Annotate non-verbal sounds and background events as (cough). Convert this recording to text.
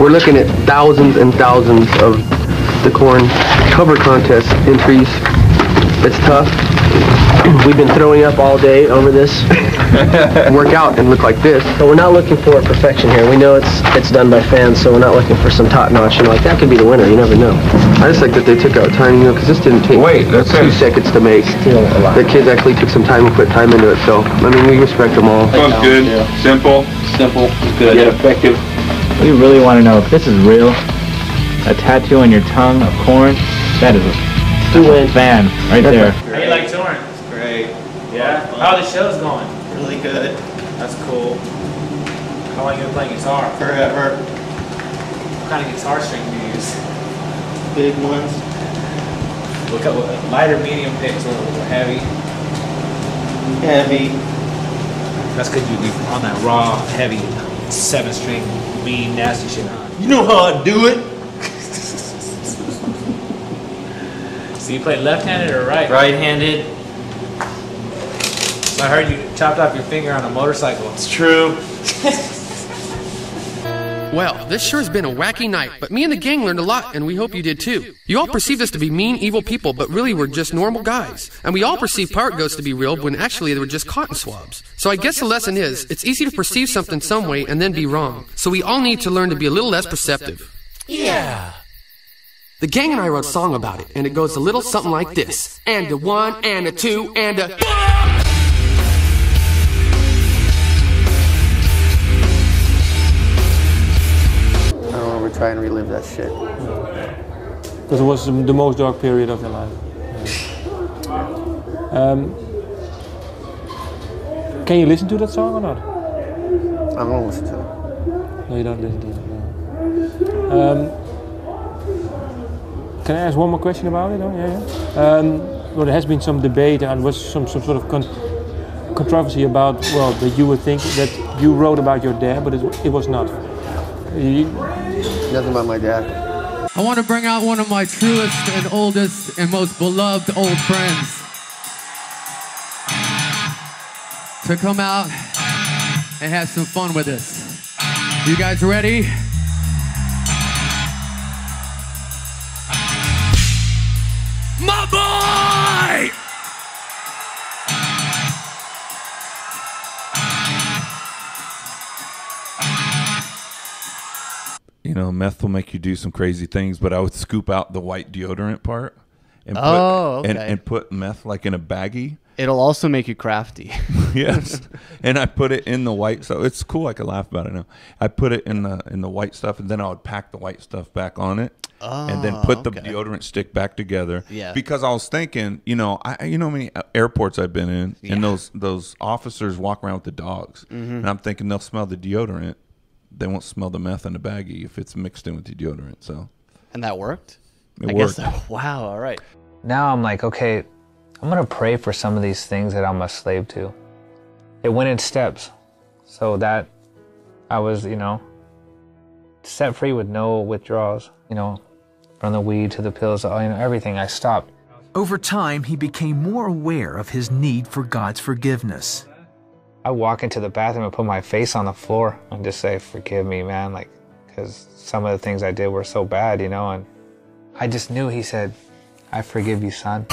We're looking at thousands and thousands of the Korn cover contest entries. It's tough. (clears throat) We've been throwing up all day over this. (laughs) Work out and look like this. But we're not looking for perfection here. We know it's it's done by fans, so we're not looking for some top notch. You know, like that could be the winner. You never know. I just like that they took out time, you know, because this didn't take Wait, that's two it. seconds to make. Still a lot. The kids actually took some time and put time into it. So I mean, we respect them all. Sounds good, simple, Simple, good. yet effective. We really want to know if this is real. A tattoo on your tongue of Korn. That is a Two wins. fan right there. How you like touring? Great. Yeah? How are the shows going? Really good. That's cool. How long you been playing guitar? Forever. What kind of guitar string do you use? Big ones. Look up lighter, medium picks, a little heavy. Heavy. That's because you be on that raw, heavy, seven string, mean, nasty shit on. You know how I do it. (laughs) So you play left-handed or right? Right-handed. So I heard you chopped off your finger on a motorcycle. It's true. (laughs) Well, this sure has been a wacky night, but me and the gang learned a lot, and we hope you did too. You all perceived us to be mean, evil people, but really we're just normal guys. And we all perceived pirate ghosts to be real when actually they were just cotton swabs. So I guess the lesson is, it's easy to perceive something some way and then be wrong. So we all need to learn to be a little less perceptive. Yeah. The gang and I wrote a song about it, and it goes a little something like this. And a one, and a two, and a... try and relive that shit. Because it was the most dark period of your life. Um, can you listen to that song or not? I don't listen to it. No, you don't listen to it. No. Um, can I ask one more question about it? Oh, yeah, yeah. Um, well, there has been some debate and was some, some sort of con- controversy about well that you would think that you wrote about your dad, but it, it was not. Nothing about my dad. I want to bring out one of my truest and oldest and most beloved old friends to come out and have some fun with us. You guys ready? My boy! You know, meth will make you do some crazy things, but I would scoop out the white deodorant part and put Oh, okay. and put meth like in a baggie. It'll also make you crafty. (laughs) yes. (laughs) and I put it in the white so it's cool I can laugh about it now. I put it in the in the white stuff and then I would pack the white stuff back on it. and then Oh, put the okay. deodorant stick back together. Yeah. Because I was thinking, you know, I you know how many airports I've been in, Yeah. and those those officers walk around with the dogs, Mm-hmm. and I'm thinking they'll smell the deodorant, they won't smell the meth in the baggie if it's mixed in with the deodorant. So and that worked? it I worked. guess (laughs) so. Wow, all right. now I'm like, okay, I'm gonna pray for some of these things that I'm a slave to. It went in steps, so that I was, you know, set free with no withdrawals. You know, from the weed to the pills, you know, everything. I stopped. Over time, he became more aware of his need for God's forgiveness. I walk into the bathroom and put my face on the floor and just say, "Forgive me, man," like, because some of the things I did were so bad, you know. And I just knew He said, "I forgive you, son."